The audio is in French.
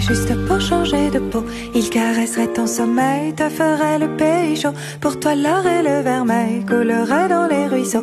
juste pour changer de peau. Il caresserait ton sommeil, te ferait le pays chaud. Pour toi, l'or et le vermeil couleraient dans les ruisseaux.